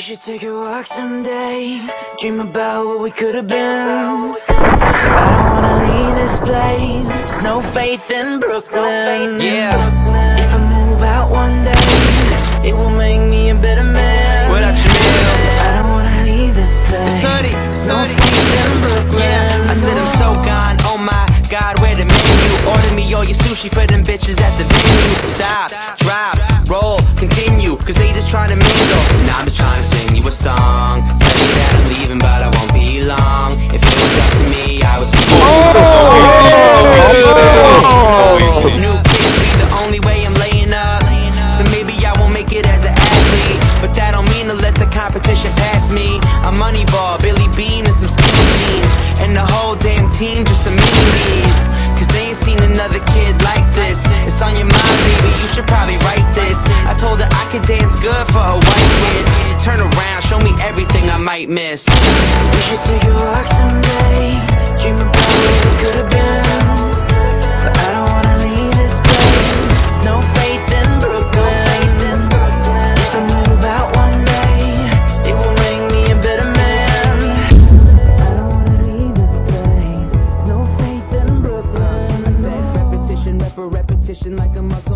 should take a walk someday. Dream about what we could have been. I don't wanna leave this place. No faith in Brooklyn. Yeah. If I move out one day, it will make me a better man. What up, Jamil? I don't wanna leave this place. It's Hoodie, it's no Hoodie. faith in Brooklyn. Yeah, I said I'm so gone. Oh my God, where the menu? Order me all your sushi for them bitches at the venue. Stop, drop, roll, continue. Cause they just trying to mingle. Now I'm just trying to sing you a song. Tell you that I'm leaving, but I won't be long. If it was up to me, I would see oh! New kids be the only way I'm laying up. So maybe I won't make it as an athlete. But that don't mean to let the competition pass me. I'm Moneyball, Billy Beane, and some skinny jeans. And the whole damn team just some mini-me's. Cause they ain't seen another kid like this. It's on your Miss. Wish you take a walk someday Dream about what it could've been But I don't wanna leave this place There's no faith in Brooklyn so If I move out one day It will make me a better man I don't wanna leave this place There's no faith in Brooklyn I said repetition, rep repetition like a muscle